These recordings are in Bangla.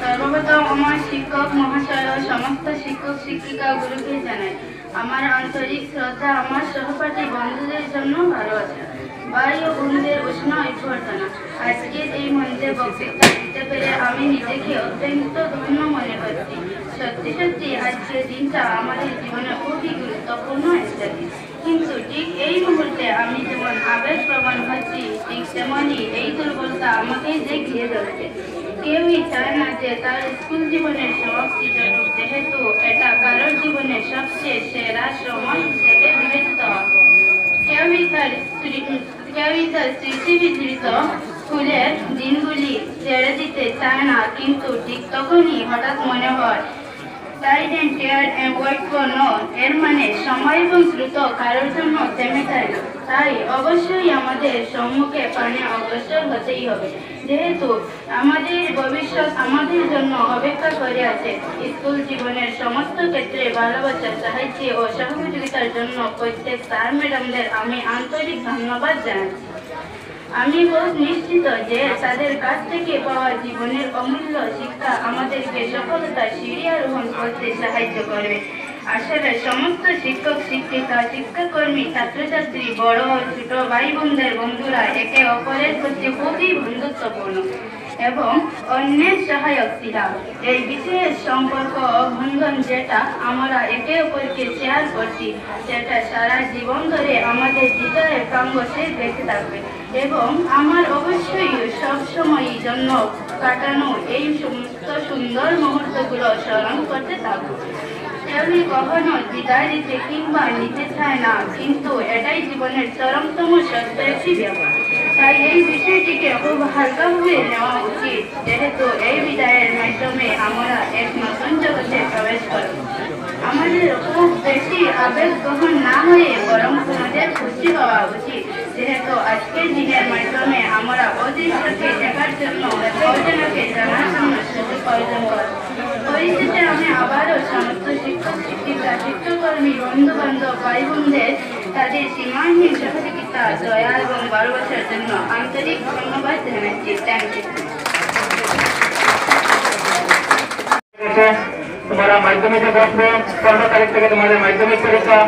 সর্বপ্রথম আমার শিক্ষক, মহাশয় ও সমস্ত শিক্ষক, শিক্ষিকা গুরুকে জানাই। আমার আন্তরিক শ্রদ্ধা, আমার সহপাঠী বন্ধুদের জন্য ভালোবাসা। ভাই ও বোনদের উষ্ণ অভ্যর্থনা। আজকের এই মঞ্চে বক্তৃতা দিতে পেরে আমি নিজেকে অত্যন্ত ধন্য মনে করছি। সত্যি সত্যি আজকের দিনটা আমাদের জীবনে খুবই গুরুত্বপূর্ণ একটা কিন্তু ঠিক এই মুহূর্তে আমি যেমন আবেগ প্রবণ তেমনই এই দুর্বলতা আমাকে যে ঘিরে ধরছে কেউই চায় না যে তার স্কুল জীবনের সমাপ্তি ঘটুক যেহেতু এটা কারোর জীবনের সবচেয়ে সেরা সময় হিসেবে বিবেচিত। কেউই তার কেউই তার স্মৃতি বিধৃত স্কুলের দিনগুলি ছেড়ে দিতে চায় না, কিন্তু ঠিক তখনই হঠাৎ মনে হয় tide and tear and wait for এর মানে সময় এবং দ্রুত কারোর জন্য থেমে যায় তাই অবশ্যই আমাদের সম্মুখে পানে অগ্রসর হতেই হবে। যেহেতু আমাদের ভবিষ্যৎ আমাদের জন্য অপেক্ষা করে আছে, স্কুল জীবনের সমস্ত ক্ষেত্রে সাহায্য ও সহযোগিতার জন্য প্রত্যেক স্যার ম্যাডামদের আমি আন্তরিক ধন্যবাদ জানাচ্ছি। আমি নিশ্চিত যে তাদের কাছ থেকে পাওয়া জীবনের অমূল্য শিক্ষা আমাদেরকে সফলতার সিঁড়ি আরোহণ করতে সাহায্য করবে। আসলে সমস্ত শিক্ষক, শিক্ষিকা, শিক্ষাকর্মী, ছাত্রছাত্রী, বড় ও ছোট ভাই বোনদের বন্ধুরা একে অপরের প্রতি খুবই বন্ধুত্বপূর্ণ এবং অন্যের সহায়ক ছিল এই বিশেষ সম্পর্ক ও বন্ধন যেটা আমরা একে অপরকে শেয়ার করছি, সেটা সারা জীবন ধরে আমাদের হৃদয়ে প্রাঙ্গসে বেঁচে থাকবে এবং আমার অবশ্যই সবসময়ের জন্য কাটানো এই সমস্ত সুন্দর মুহূর্তগুলো স্মরণ করতে থাকব। কেউই কখনো বিদায় দিতে কিংবা নিতে চায় না, কিন্তু এটাই জীবনের চরমতম সত্য ব্যাপার তাই এই বিষয়টিকে খুব হালকাভাবে নেওয়া উচিত, যেহেতু এই বিদায়ের মাধ্যমে আমরা এক নতুন জগতে প্রবেশ করব। আমাদের খুব বেশি আবেগ গ্রহণ না হয়ে বরং তোমাদের খুশি হওয়া উচিত, যেহেতু আজকের দিনের মাধ্যমে আমরা অদৃশ্যকে দেখার জন্য জানার জন্য সুযোগ অর্জন করব। পরিশেষে আমি আবারও সমস্ত শিক্ষক শিক্ষিকা শিক্ষকর্মী বন্ধু বান্ধব ভাই বোনদের তাদের সীমাহীন সহযোগিতা দয়া এবং ভালোবাসার জন্য আন্তরিক ধন্যবাদ জানাচ্ছি থ্যাংক ইউ তোমরা মাধ্যমিকে বসবে পনেরো তারিখ থেকে তোমাদের মাধ্যমিক পরীক্ষা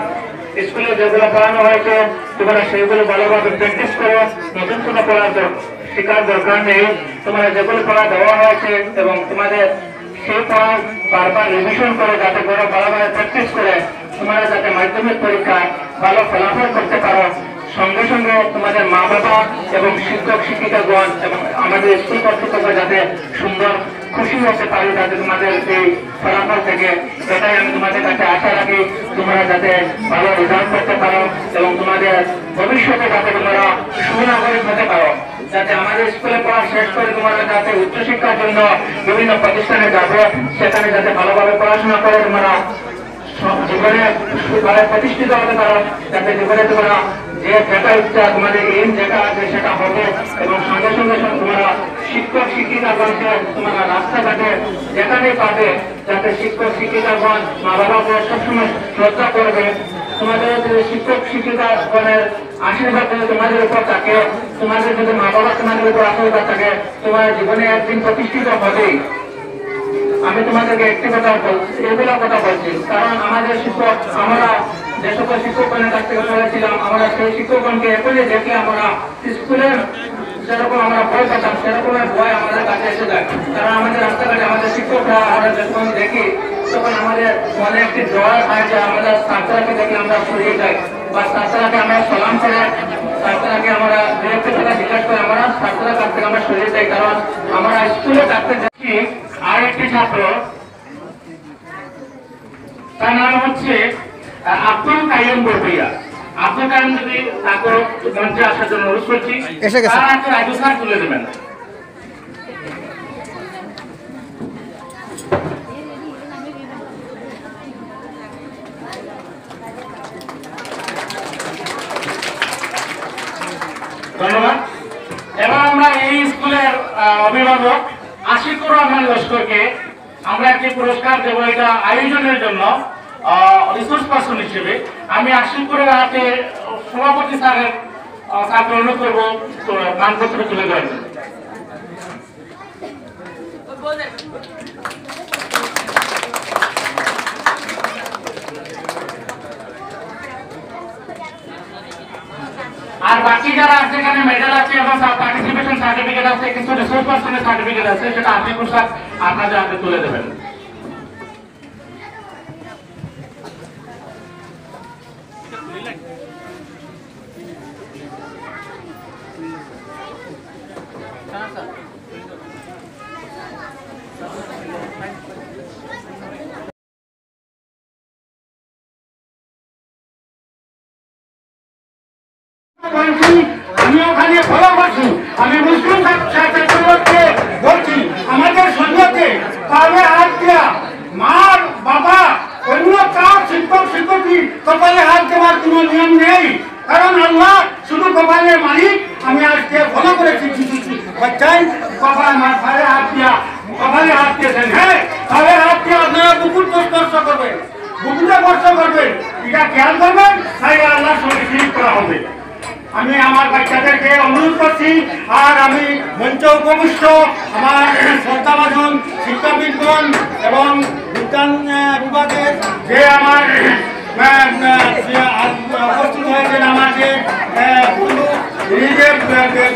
স্কুলে যেগুলো পড়ানো হয়েছে তোমরা সেইগুলো ভালোভাবে প্র্যাকটিস করো নতুন কোনো পড়ার শেখার দরকার নেই তোমরা যেগুলো পড়া দেওয়া হয়েছে এবং তোমাদের সেই বারবার রিভিশন করে যাতে করে ভালোভাবে প্র্যাকটিস করে তোমরা যাতে মাধ্যমিক পরীক্ষায় ভালো ফলাফল করতে পারো। সঙ্গে সঙ্গে তোমাদের মা বাবা এবং শিক্ষক, শিক্ষিকাগণ এবং আমাদের স্কুল কর্তৃপক্ষ যাতে সুন্দর খুশি হতে পারি যাতে তোমাদের এই ফলাফল থেকে। এটাই আমি তোমাদের কাছে আশা রাখি তোমরা যাতে ভালো রেজাল্ট করতে পারো এবং তোমাদের ভবিষ্যতে যাতে তোমরা সুনাগরিক হতে পারো। যাতে আমাদের স্কুলে পড়া শেষ করে তোমরা যাতে উচ্চশিক্ষার জন্য বিভিন্ন প্রতিষ্ঠানে যাবে, সেখানে যাতে ভালোভাবে পড়াশোনা করে তোমরা। জীবনে মানে প্রতিষ্ঠিত হতে পারো যাতে জীবনে তোমরা যে যেটা ইচ্ছা তোমাদের এইম যেটা আছে সেটা হবে এবং সঙ্গে সঙ্গে তোমরা শিক্ষক শিক্ষিকাগণকে তোমরা রাস্তাঘাটে যেখানেই পাবে, যাতে শিক্ষক, শিক্ষিকাগণ মা বাবাকে সবসময় শ্রদ্ধা করবে। তোমাদের যদি শিক্ষক শিক্ষিকাগণের আশীর্বাদ যদি তোমাদের উপর থাকে, তোমাদের যদি মা বাবা তোমাদের উপর আশীর্বাদ থাকে তোমার জীবনে একদিন প্রতিষ্ঠিত হবেই আমি তোমাদেরকে একটি কথা বলছি এগুলো কথা বলছি। কারণ আমাদের শিক্ষক, আমরা যে সকল শিক্ষকগণের কাছ থেকে পড়েছিলাম আমরা সেই শিক্ষকগণকে এখনই দেখলে আমরা স্কুলের যেরকম আমরা ভয় পেতাম, সেরকমের ভয় আমাদের কাছে এসে যায়। কারণ আমাদের রাস্তাঘাটে আমাদের শিক্ষকরা আমরা যখন দেখি তখন আমাদের মনে একটি জয় হয় যে আমাদের ছাত্রকে দেখলে আমরা সরিয়ে যাই। বা ছাত্রকে আমরা সালাম করে ছাত্রকে আমরা দু একটি জিজ্ঞাসা করে আমরা ছাত্রের কাছ থেকে আমরা সরিয়ে যাই। কারণ আমরা স্কুলে থাকতে যাচ্ছি আর একটি ছাত্র তার নাম হচ্ছে আব্দুল কাইম বরপিয়া আব্দুল কাইম যদি তাকে মঞ্চে আসার জন্য অনুরোধ করছি তার হাতে রাজু স্যার তুলে দেবেন ধন্যবাদ এবার আমরা এই স্কুলের আহ, অভিভাবক আশিকুর রহমান লস্করকে আমরা একটি পুরস্কার দেবো এটা আয়োজনের জন্য রিসোর্স পার্সন হিসেবে। আমি আশিকুরের হাতে সভাপতি স্যারের স্যারকে অনুরোধ করব মানপত্র তুলে দেওয়ার জন্য আর বাকি যারা আছে, এখানে মেডেল আছে এবং পার্টিসিপেশন সার্টিফিকেট আছে কিছু রিসোর্স পার্সনের সার্টিফিকেট আছে, সেটা আপনি আপনাদের হাতে তুলে দেবেন। বলছি খালি ফলো করছি আমি মুসলিম ছাত্রকে বলছি, আমাদের সঙ্গতে তাহলে হাত দেওয়া মার বাবা, অন্য কার শিক্ষক, শিক্ষকই কপালে হাত দেওয়ার কোনো নিয়ম নেই। কারণ আল্লাহ শুধু কপালের মালিক, আমি আজকে ফলো করেছি কিছু বাচ্চাই কপাল মাথায় হাত দিয়া কপালে হাত দিয়েছেন হ্যাঁ তাহলে হাত দিয়ে আপনারা বুকুর স্পর্শ করবেন বুকুরে স্পর্শ করবেন এটা খেয়াল করবেন তাই আল্লাহ সঙ্গে শিরিক করা হবে আমি আমার বাচ্চাদেরকে অনুরোধ করছি, আর আমি মঞ্চ উপবিষ্ট আমার শ্রদ্ধাভাজন শিক্ষাবিদগণ এবং বিজ্ঞান বিভাগের যে আমার আহ, আহ, যে, আহ, উপস্থিত হয়েছেন আমার যে আহ, বন্ধু, এই যে আহ,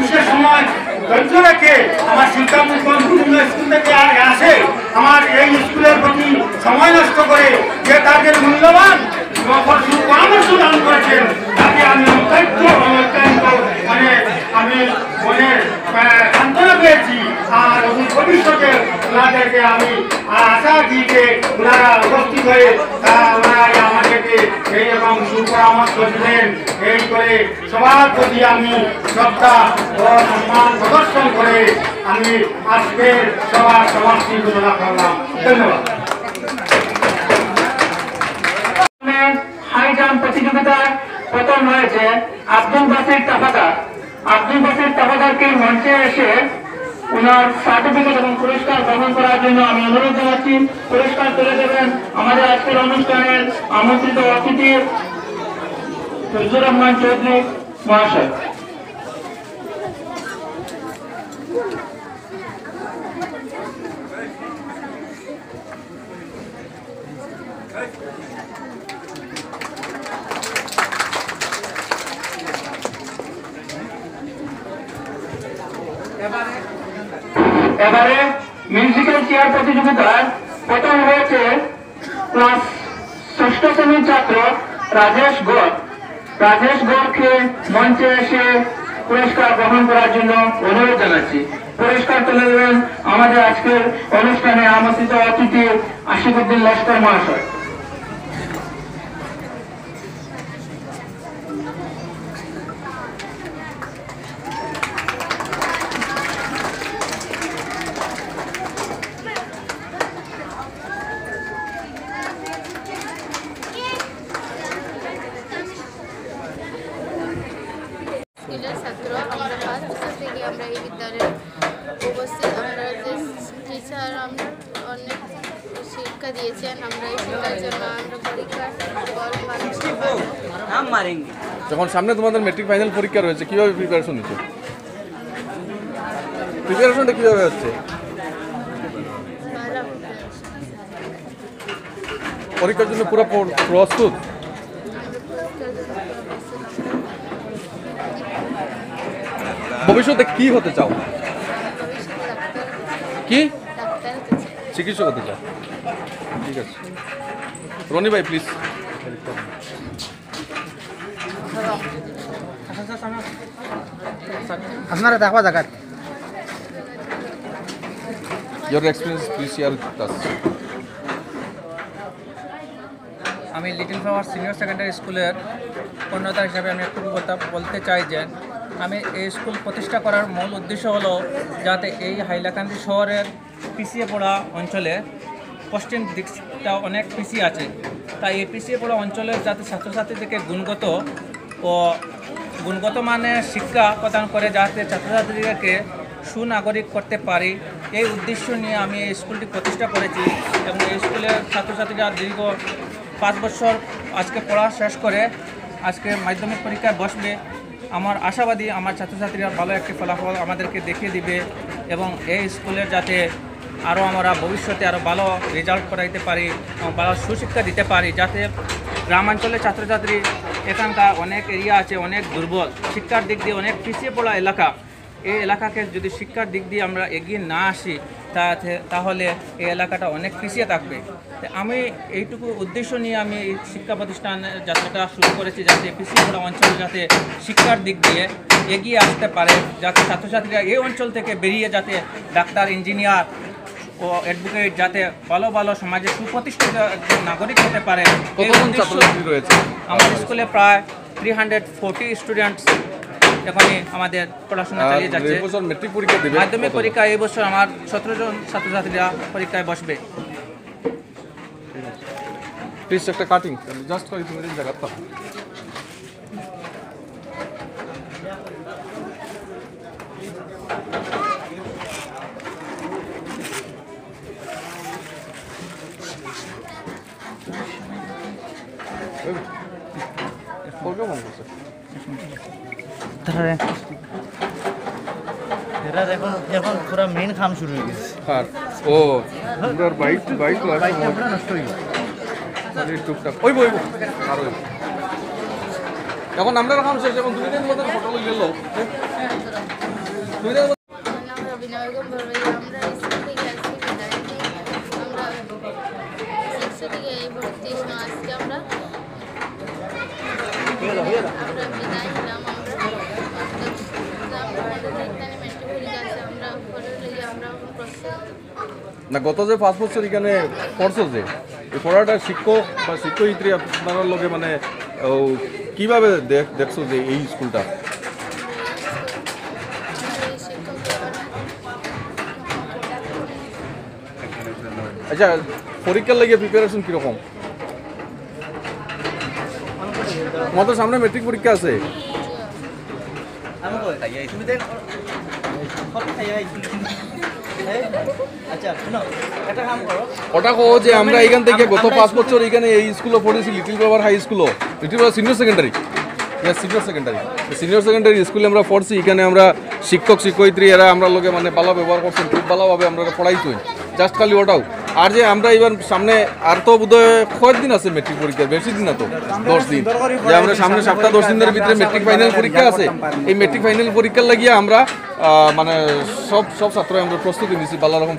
বিশেষ সময় ধৈর্য রেখে আমার শিক্ষাবিদগণ বিভিন্ন স্কুল থেকে আ- আসে আমার এই স্কুলের প্রতি সময় নষ্ট করে যে তাদের মূল্যবান পরামর্শ দান করেছেন তাকে আমি অত্যন্ত অত্যন্ত মানে আমি মনে সান্ত্বনা পেয়েছি আর অতি ভবিষ্যতে ওনাদেরকে আমি আশা দিই যে ওনারা উপস্থিত হয়ে ওনারা আমাদেরকে এই এবং সুপরামর্শ দিলেন এই করে সবার প্রতি আমি শ্রদ্ধা ও সম্মান প্রদর্শন করে আমি আজকে সবার সমাপ্তি ঘোষণা করলাম। ধন্যবাদ। হাই হয়েছে আব্দুল বাসির তাফাদার। আব্দুল বাসির তাফাদারকে মঞ্চে এসে ওনার সার্টিফিকেট এবং পুরস্কার গ্রহণ করার জন্য আমি অনুরোধ জানাচ্ছি। পুরস্কার তুলে দেবেন আমাদের আজকের অনুষ্ঠানের আমন্ত্রিত অতিথি ফজলুর রহমান চৌধুরী মহাশয়। এবারে মিউজিক্যাল চেয়ার প্রতিযোগিতায় প্রথম হয়েছে ক্লাস ষষ্ঠ শ্রেণির ছাত্র রাজেশ গড়। রাজেশ গড়কে মঞ্চে এসে পুরস্কার গ্রহণ করার জন্য অনুরোধ জানাচ্ছি। পুরস্কার তুলে দেবেন আমাদের আজকের অনুষ্ঠানে আমন্ত্রিত অতিথি আশিকুদ্দিন লস্কর মহাশয়। স্কুলের ছাত্র আমরা ফার্স্ট বছর থেকে আমরা এই বিদ্যালয়ে উপস্থিত। আমরা যে টিচার আমরা অনেক শিক্ষা দিয়েছেন আমরা এই শিক্ষার জন্য আমরা পরীক্ষার যখন সামনে তোমাদের মেট্রিক ফাইনাল পরীক্ষা রয়েছে কীভাবে প্রিপারেশন নিচ্ছ প্রিপারেশনটা কীভাবে হচ্ছে? পরীক্ষার জন্য পুরো প্রস্তুত? ভবিষ্যতে কি হতে চাও? কি? হতে চাই। চিকিৎসক হতে চাও? ঠিক আছে। রনি ভাই প্লিজ আপনারা দেখবা জায়গা ইয়োর এক্সপিরিয়েন্স উইথ আস আমি লিটল ফ্লাওয়ার সিনিয়র সেকেন্ডারি স্কুলের কর্ণধার হিসাবে আমি একটু বলতে চাই যে আমি এই স্কুল প্রতিষ্ঠা করার মূল উদ্দেশ্য হলো যাতে এই হাইলাকান্দি শহরের পিছিয়ে পড়া অঞ্চলে পশ্চিম দিকটা অনেক পিছিয়ে আছে। তাই এই পিছিয়ে পড়া অঞ্চলের যাতে ছাত্রছাত্রীদেরকে গুণগত ও গুণগত মানের শিক্ষা প্রদান করে যাতে ছাত্রছাত্রীদেরকে সুনাগরিক করতে পারি, এই উদ্দেশ্য নিয়ে আমি এই স্কুলটি প্রতিষ্ঠা করেছি এবং এই স্কুলের ছাত্রছাত্রীরা দীর্ঘ পাঁচ বছর আজকে পড়া শেষ করে আজকে মাধ্যমিক পরীক্ষায় বসবে। আমার আশাবাদী আমার ছাত্রছাত্রীরা ভালো একটি ফলাফল আমাদেরকে দেখিয়ে দিবে এবং এই স্কুলের যাতে আরও আমরা ভবিষ্যতে আরও ভালো রেজাল্ট করাইতে পারি, এবং ভালো সুশিক্ষা দিতে পারি, যাতে গ্রামাঞ্চলের ছাত্রছাত্রী এখানকার অনেক এরিয়া আছে, অনেক দুর্বল। শিক্ষার দিক দিয়ে অনেক পিছিয়ে পড়া এলাকা। এই এলাকাকে যদি শিক্ষার দিক দিয়ে আমরা এগিয়ে না আসি তাতে তাহলে এই এলাকাটা অনেক পিছিয়ে থাকবে। আমি এইটুকু উদ্দেশ্য নিয়ে আমি এই শিক্ষা প্রতিষ্ঠানের যাত্রাটা শুরু করেছি যাতে পিছিয়ে পড়া অঞ্চল যাতে শিক্ষার দিক দিয়ে এগিয়ে আসতে পারে যাতে ছাত্রছাত্রীরা এই অঞ্চল থেকে বেরিয়ে যাতে ডাক্তার ইঞ্জিনিয়ার ও অ্যাডভোকেট যাতে ভালো ভালো সমাজে সুপ্রতিষ্ঠিত একজন নাগরিক হতে পারে। আমার স্কুলে প্রায় থ্রি হান্ড্রেড ফোর্টি স্টুডেন্টস এখানে আমাদের পড়াশোনা চালিয়ে যাচ্ছে মেট্রিক পরীক্ষা দিবে মাধ্যমিক পরীক্ষা এই বছর আমার সতেরো জন ছাত্রছাত্রীরা পরীক্ষায় বসবে প্লিজ একটা কাটিং জাস্ট জায়গা তো কেমন করছে এরা এখন এখন পুরো মেন কাম শুরু হয়ে গেছে। আর ও আমরা বাইক বাইক বাইক পুরো নষ্ট হয়ে গেছে। টুকটাক ওই বই আর ওই। এখন আমরা রাখাম শেষ এখন দুই দিন মতন হোটেল গেল দুই দিন নাম রবিনা বেগম বড়ই আমরা স্কুল থেকে আসছি বিদ্যার্থী আমরা সিক্স থেকে এই ভর্তি হলাম আজকে আমরা আমরা বিদায় নিলাম আমরা তো আমরা এখানে মেট্রিক পরীক্ষা আছে আমরা পরের লেগে আমরা এখন প্রস্তুত না, গত যে পাঁচ বছর এখানে পড়ছো যে, এই পড়াটা শিক্ষক বা শিক্ষয়িত্রী আপনার লগে মানে কীভাবে দেখ- দেখছ যে এই স্কুলটা? আচ্ছা পরীক্ষার লেগে প্রিপারেশন কীরকম? তোমাদের সামনে মেট্রিক পরীক্ষা আছে। তুমি ওটা কো যে আমরা এখান থেকে গত পাঁচ বছর এখানে এই স্কুলে পড়েছি লিটিল বাবার হাই স্কুলও লিটিল বাবার senior secondary senior secondary senior secondary স্কুলে আমরা পড়ছি এখানে আমরা শিক্ষক শিক্ষয়িত্রী এরা আমরা লোকে মানে ভালো ব্যবহার করছেন খুব ভালোভাবে আমরা পড়াইছি। জাস্ট খালি ওটাও। আর যে আমরা এবার সামনে আর তো বোধহয় কয়েকদিন আছে মেট্রিক পরীক্ষা, বেশি দিন না তো, দশ দিন। যে আমরা সামনে সপ্তাহ, দশ দিনের ভিতরে মেট্রিক ফাইনাল পরীক্ষা আছে। এই মেট্রিক ফাইনাল পরীক্ষার লাগিয়ে আমরা মানে সব সব ছাত্র আমরা প্রস্তুতি নিছি ভালো রকম